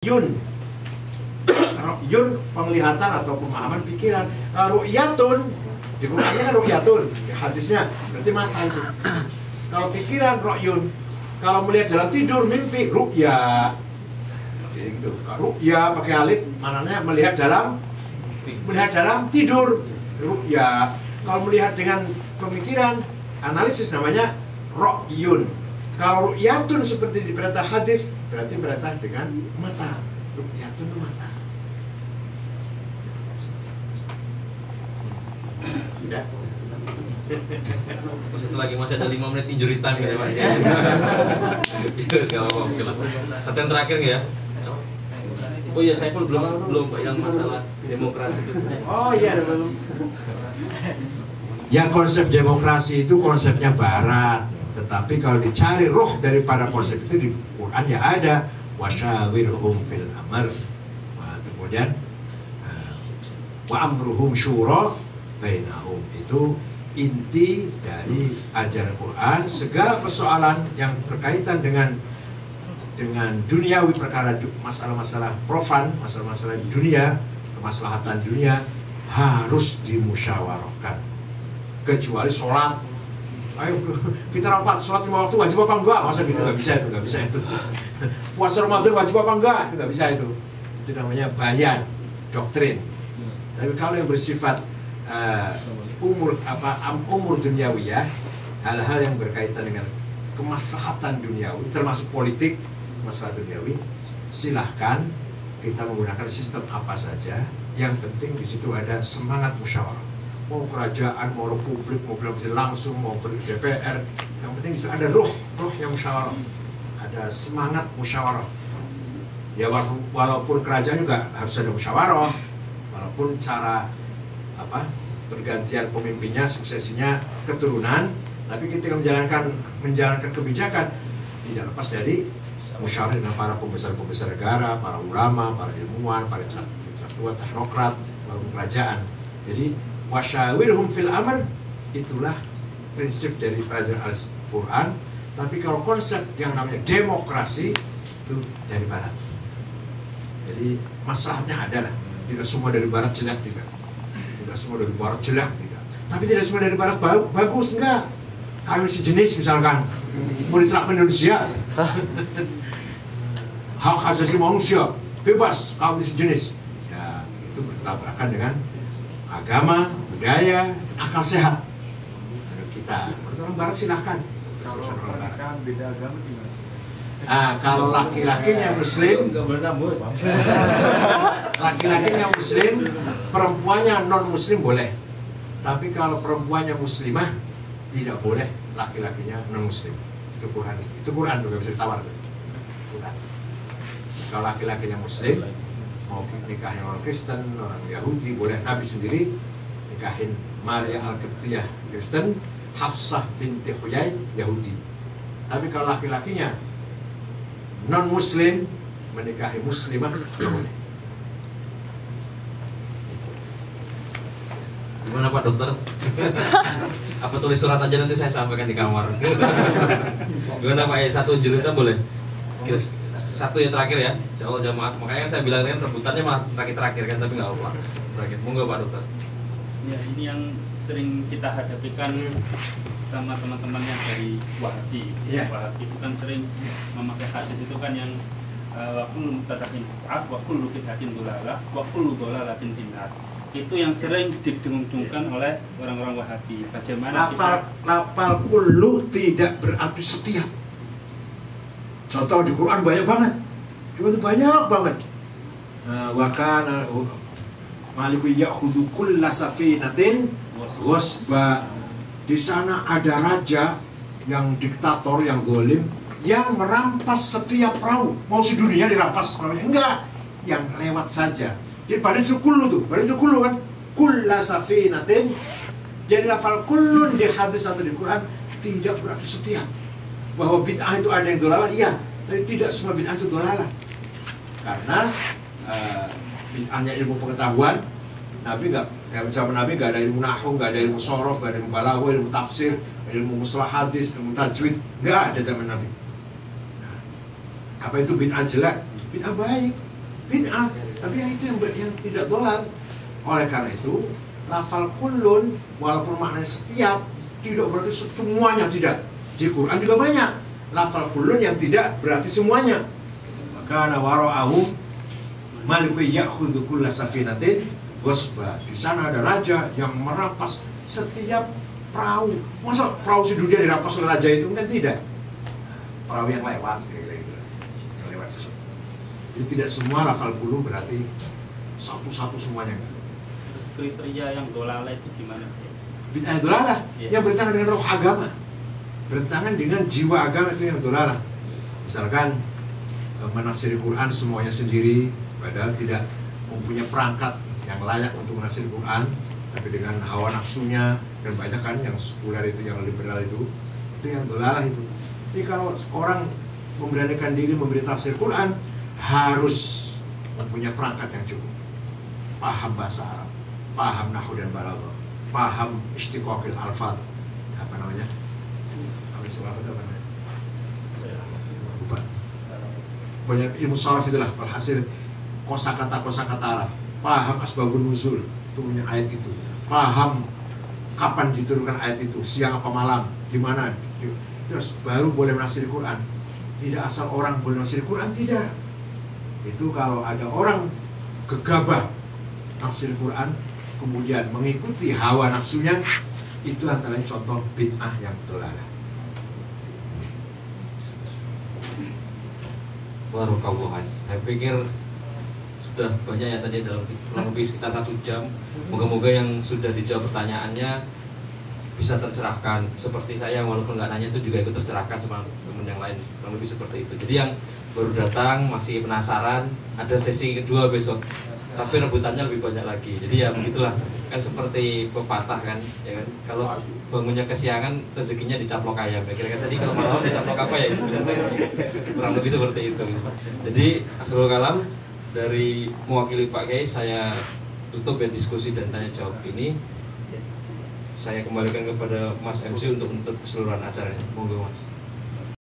Yun. Yun penglihatan atau pemahaman pikiran. Nah, ru'yatun, di Qurannya kan ru'yatun, hadisnya berarti mata itu. Kalau pikiran ru'yun, kalau melihat dalam tidur mimpi ru'ya. Jadi gitu. Ru'ya pakai alif, mananya melihat dalam melihat dalam tidur ru'ya. Kalau melihat dengan pemikiran, analisis namanya ro'yun. Kalau ru'yatun seperti di perintah hadis, berarti perintah dengan mata. Ru'yatun itu mata. Sudah? Satu lagi masih ada 5 menit injury time gitu ya Mas ya. Terus apa-apa lah. Satu yang terakhir ya? Oh iya Saiful belum belum Pak yang masalah demokrasi itu. Oh iya. Yang konsep demokrasi itu konsepnya barat. Tetapi kalau dicari roh daripada konsep itu di Quran ya ada wasyawirhum fil amr. Kemudian eh, wa amruhum syura bainahum itu inti dari ajaran Quran segala persoalan yang berkaitan dengan dengan duniawi perkara masalah-masalah profan, masalah-masalah dunia, kemaslahatan dunia harus dimusyawarahkan. Kecuali sholat, ayo kita rapat sholat lima waktu wajib apa enggak? Masa gitu nggak bisa itu, nggak bisa itu. Puasa Ramadan wajib apa enggak? Itu nggak bisa itu. Itu namanya bayan, doktrin. Tapi kalau yang bersifat eh, umur apa umur duniawi ya, hal-hal yang berkaitan dengan kemaslahatan duniawi, termasuk politik, masalah duniawi, silahkan kita menggunakan sistem apa saja. Yang penting di situ ada semangat musyawarah. Mau kerajaan, mau republik, mau presiden langsung, mau ber- DPR, yang penting di situ ada roh, roh yang musyawarah. Ada semangat musyawarah. Ya wala- walaupun kerajaan juga harus ada musyawarah, walaupun cara apa pergantian pemimpinnya, suksesinya keturunan, tapi ketika menjalankan menjalankan kebijakan tidak lepas dari musyawarah dengan para pembesar-pembesar negara, para ulama, para ilmuwan, para intelektual, teknokrat, para kerajaan. Jadi wasyawirhum fil amr itulah prinsip dari pelajaran Al-Quran. Tapi kalau konsep yang namanya demokrasi itu dari barat. Jadi masalahnya ada lah. Tidak semua dari barat jelek tidak. Tidak semua dari barat jelek tidak. Tapi tidak semua dari barat ba- bagus enggak. Kawin sejenis misalkan mau diterapkan di Indonesia. Hak asasi manusia bebas kawin sejenis. Ya itu bertabrakan dengan agama, budaya, akal sehat. Menurut kita, menurut orang barat silahkan. Kalau orang barat. beda agama gimana? Nah, kalau laki-lakinya muslim, laki-lakinya muslim, perempuannya non muslim boleh. Tapi kalau perempuannya muslimah, tidak boleh laki-lakinya non muslim. Itu Quran. Itu Quran tuh gak bisa ditawar tuh. Quran. Kalau laki-lakinya muslim, mau nikahin orang Kristen, orang Yahudi, boleh Nabi sendiri nikahin Maria Al-Qibtiyah Kristen, Hafsah binti Huyai Yahudi. Tapi kalau laki-lakinya non muslim menikahi muslimah tidak boleh. Gimana Pak Dokter? Apa tulis surat aja nanti saya sampaikan di kamar. Gimana Pak satu cerita boleh? Kira satu yang terakhir ya, Insya Allah jamaah. Makanya kan saya bilang kan rebutannya malah terakhir-terakhir kan, tapi nggak apa-apa. Terakhir, monggo Pak Dokter. Ya, ini yang sering kita hadapikan sama teman-teman yang dari Wahabi. Iya. Wahabi itu kan sering memakai hadis itu kan yang uh, wa kullu muqtadahin bid'ah wa kullu bid'atin dolalah wa kullu dolalatin finnar. Itu yang sering didengung-dengungkan oleh orang-orang Wahabi. Bagaimana Lafal, lafal kullu tidak berarti setiap. Contoh di Quran banyak banget. Cuma itu banyak banget. Nah, wa kana maliku ya'khudhu kulla safinatin wasba. Di sana ada raja yang diktator, yang zalim, yang merampas setiap perahu. Mau sedunia dirampas perahunya. Enggak, yang lewat saja. Jadi pada itu kullu tuh, pada itu kullu kan. Kulla safinatin jadi lafal kullun di hadis atau di Quran tidak berarti setiap. Bahwa bid'ah itu ada yang dolalah, iya. Tapi tidak semua bid'ah itu dolalah. Karena eh, bid'ahnya ilmu pengetahuan, Nabi nggak, zaman Nabi nggak ada ilmu nahu, nggak ada ilmu sorof, nggak ada ilmu balaghah, ilmu tafsir, ilmu mustalah hadis, ilmu tajwid, nggak ada zaman Nabi. Nah, apa itu bid'ah jelek? Bid'ah baik. bid'ah tapi yang itu yang, yang tidak dolar oleh karena itu lafal kullun walaupun maknanya setiap tidak berarti semuanya tidak di Quran juga banyak. Lafal kullun yang tidak berarti semuanya. Maka nawara'ahu maliku ya'khudhu kulla safinatin gosba di sana ada raja yang merampas setiap perahu. Masa perahu sedunia dirampas oleh raja itu? Kan tidak. Perahu yang lewat gitu yang lewat jadi tidak semua lafal kullun berarti satu-satu semuanya. Terus kriteria yang dolala itu gimana? bid'ah dolalah Iya. yang bertentangan dengan roh agama bertentangan dengan jiwa agama itu yang dolalah misalkan eh, menafsiri Quran semuanya sendiri padahal tidak mempunyai perangkat yang layak untuk menafsiri Quran tapi dengan hawa nafsunya dan banyak kan yang sekuler itu yang liberal itu itu yang dolalah itu. Jadi kalau orang memberanikan diri memberi tafsir Quran harus mempunyai perangkat yang cukup. Paham bahasa Arab paham nahu dan balaghah paham istiqaqil alfad apa namanya apa namanya lupa. Banyak ilmu saraf itulah alhasil kosakata kosakata Arab paham asbabun nuzul turunnya ayat itu. Paham kapan diturunkan ayat itu siang apa malam gimana terus baru boleh menafsir Quran. Tidak asal orang boleh menafsir Quran tidak. Itu kalau ada orang gegabah nafsir Quran kemudian mengikuti hawa nafsunya itu antara contoh bid'ah yang dolalah Barakallah Saya pikir sudah banyak ya tadi dalam kurang lebih sekitar satu jam. Moga-moga yang sudah dijawab pertanyaannya bisa tercerahkan. Seperti saya walaupun nggak nanya itu juga ikut tercerahkan sama teman yang lain. Kurang lebih seperti itu. Jadi yang baru datang masih penasaran ada sesi kedua besok. Tapi rebutannya lebih banyak lagi. Jadi ya begitulah. Kan seperti pepatah kan, ya kan. Kalau bangunnya kesiangan rezekinya dicaplok ayam. Ya kira-kira tadi kalau malam dicaplok apa ya kurang lebih seperti itu. Jadi akhirul kalam dari mewakili Pak Kiai saya tutup ya diskusi dan tanya jawab ini. Saya kembalikan kepada Mas MC untuk menutup keseluruhan acaranya. Monggo Mas.